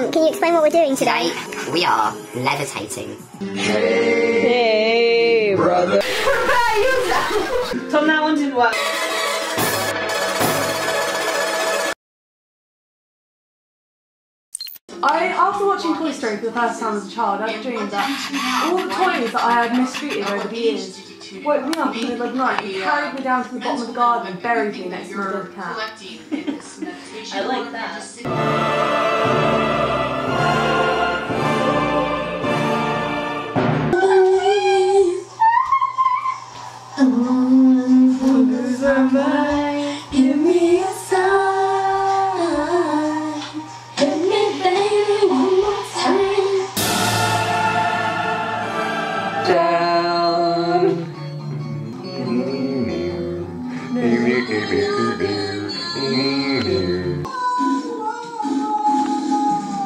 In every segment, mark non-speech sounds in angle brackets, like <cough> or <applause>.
Tom, can you explain what we're doing today? Today, we are levitating. Hey, brother. Tom, that one didn't work. I, after watching Toy Story for the first time as a child, I dreamed that all the toys that I had mistreated over the years woke me up in the middle of the night and carried me down to the bottom of the garden and buried me next to my dead cat. I like that.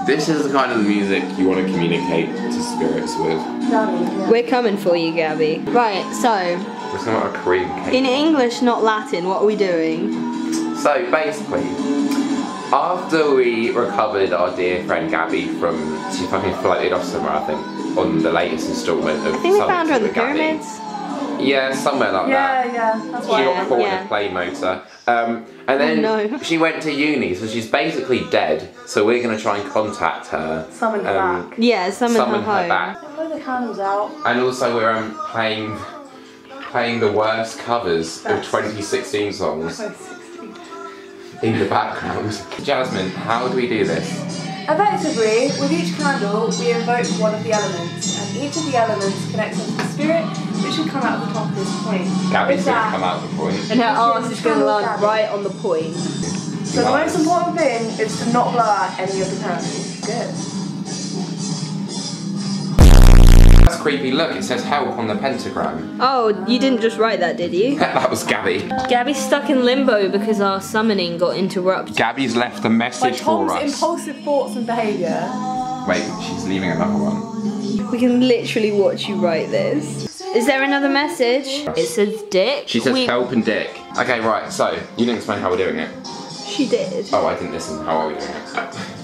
This is the kind of music you want to communicate to spirits with. We're coming for you, Gabby. Right, so, It's not a cream cake. in English, not Latin, what are we doing? So basically, after we recovered our dear friend Gabby from, she fucking floated off somewhere, I think, on the latest instalment of I think we found her at the with Gabby. Pyramids. Yeah, somewhere like that. Yeah, yeah, that's She got caught yeah. in a play motor. Um, and then Oh, no. <laughs> she went to uni, so she's basically dead. So we're going to try and contact her. Summon her um, back. Yeah, summon, Summon her her home. back. Blow the candles out. And also we're um, playing playing the worst covers of 2016 songs So 60. in the background. <laughs> Jasmine, how do we do this? Effectively, with each candle, we invoke one of the elements, and each of the elements connects us to the spirit, which should come out of the top of this point. Gabby's With going to come out the point. And her arse is going to land Gabby. right on the point. So the most important thing is to not blow out any of the candles. Good. Creepy. Look, it says help on the pentagram. Oh, you didn't just write that, did you? <laughs> that was Gabby. Gabby's stuck in limbo because our summoning got interrupted. Gabby's left a By message for Tom's us. impulsive thoughts and behaviour. Wait, she's leaving another one. We can literally watch you write this. Is there another message? It says dick. She says We- help and dick. Okay, right, so you didn't explain how we're doing it. She did. Oh, I didn't listen. How are we doing it? <laughs>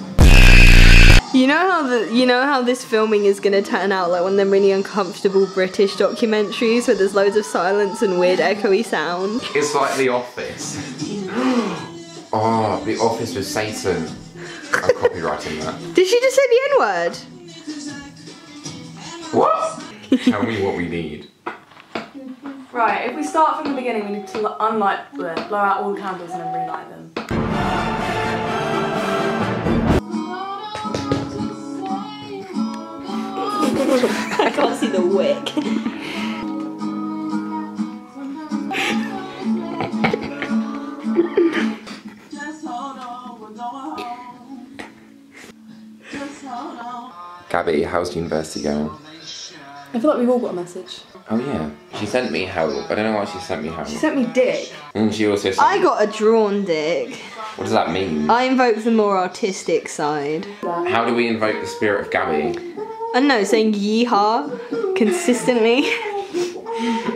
You know how the you know how this filming is gonna turn out like one of them really uncomfortable British documentaries where there's loads of silence and weird echoey sound. It's like The Office. <gasps> oh, The Office with Satan. I'm copywriting that. <laughs> Did she just say the N-word? What? <laughs> Tell me what we need. Right, if we start from the beginning, we need to unlight, blow out all the candles and then relight them. I can't see the wick. Gabby, how's university going? I feel like we've all got a message. Oh yeah, she sent me help. I don't know why she sent me help. She sent me dick. And she also sent. I got a drawn dick. What does that mean? I invoke the more artistic side. How do we invoke the spirit of Gabby? I don't know, saying yeehaw consistently.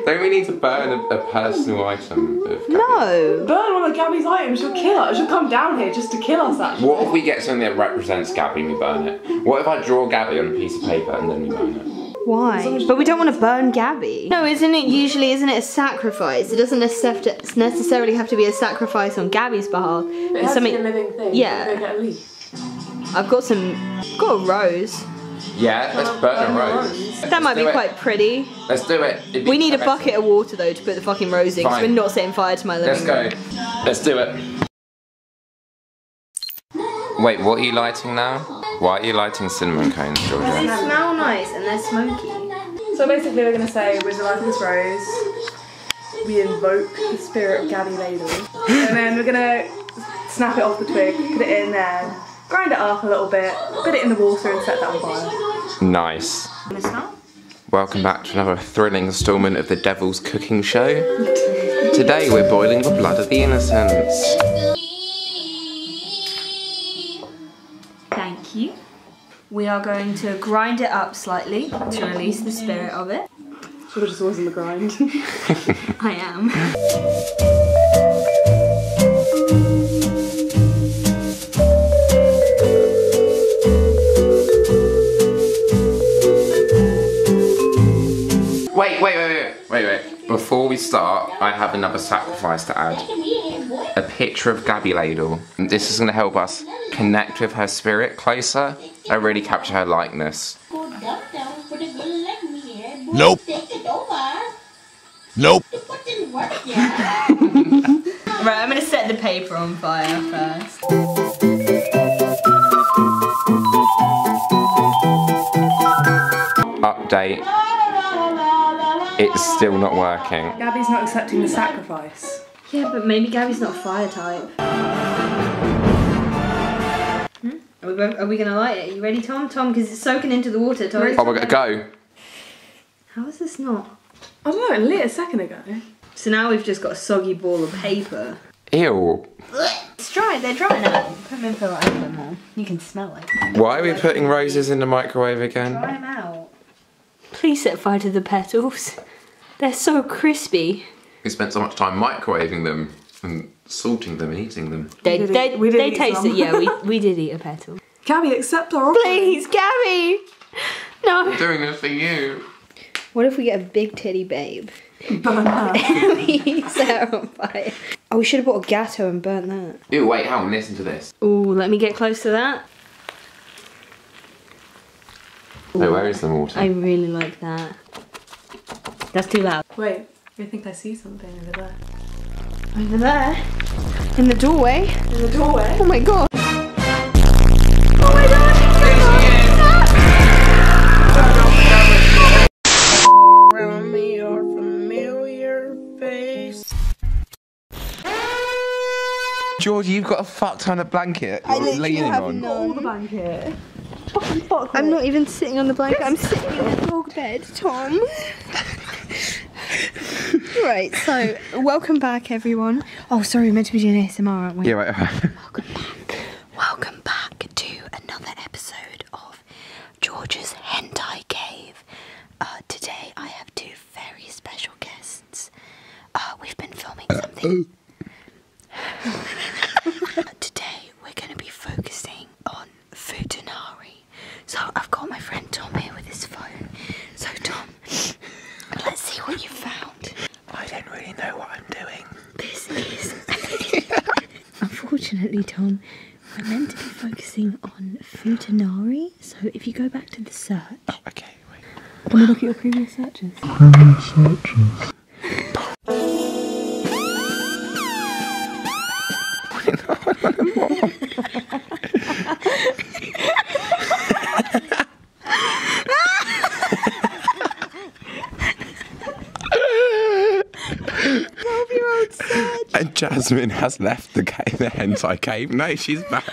Don't we need to burn a, a personal item of Gabby? No. Burn one of Gabby's items, she'll kill us. She'll come down here just to kill us, actually. What if we get something that represents Gabby and we burn it? What if I draw Gabby on a piece of paper and then we burn it? Why? But we don't want to burn Gabby. No, isn't it usually, isn't it a sacrifice? It doesn't necessarily have to be a sacrifice on Gabby's behalf. It It's has something- to be a living thing. Yeah. Get a leaf. I've got some, I've got a rose. Yeah, let's burn a rose. That might be do it. quite pretty. Let's do it. It'd be We need a so bucket of water though to put the fucking rose in because Fine. we're not setting fire to my living Let's room. go. Let's do it. Wait, what are you lighting now? Why are you lighting cinnamon cones, They Georgia? smell nice and they're smoky. So basically, we're going to say, with the light of this rose, we invoke the spirit of Gabby Ladle. and then we're going to snap it off the twig, put it in there, grind it up a little bit, put it in the water and set that on fire. Nice. Welcome back to another thrilling installment of the Devil's Cooking Show. Today we're boiling the blood of the innocents. Thank you. We are going to grind it up slightly to release the spirit of it. Should have just always in the grind. <laughs> I am. <laughs> before we start, I have another sacrifice to add. A picture of Gabby Ladle. This is going to help us connect with her spirit closer and really capture her likeness. Nope. Nope. <laughs> Right, I'm gonna set the paper on fire first. Update. It's still not working. Gabby's not accepting the sacrifice. Yeah, but maybe Gabby's not a fire type. Hmm? Are we, both- are we gonna light it? Are you ready, Tom? Tom, because it's soaking into the water. Tom. Oh, we're gonna go. How is this not? I don't know, it lit a second ago. So now we've just got a soggy ball of paper. Ew. It's dry. They're dry now. Put them in for like a bit more. You can smell it. Why are we putting roses in the microwave again? Dry them out. Please set fire to the petals. They're so crispy. We spent so much time microwaving them and salting them and eating them. They did they, we did they eat taste some. it. Yeah, we, <laughs> we did eat a petal. Gabby, accept our offer. Please, Gabby. No. I'm Doing this for you. What if we get a big titty babe? Burn her. <laughs> we set her on fire. Oh, we should have bought a gateau and burnt that. Ew, wait, hang on, listen to this. Ooh, let me get close to that. Oh, where is the water? I really like that. That's too loud. Wait, I think I see something over there. Over there. In the doorway. In the doorway? Oh my god. Oh my god! George, you've got a fuck ton of blanket you're leaning on. All the blanket. I'm not even sitting on the blanket, I'm sitting in the dog bed, Tom. right, so welcome back everyone. Oh sorry, we're meant to be doing ASMR, aren't we? Yeah, right, right. Welcome back. Welcome back to another episode of George's Hentai Cave. Uh, today I have two very special guests. Uh, we've been filming something. today we're going to be focusing on Futanari. So I've got my friend Tom here with his phone. So Tom, let's see what you found. I don't really know what I'm doing. This is Unfortunately, Tom, we're meant to be focusing on Futanari. So if you go back to the search, Oh, Okay, wait. can we look at your previous searches? And Jasmine has left the the hentai cave. No, she's back.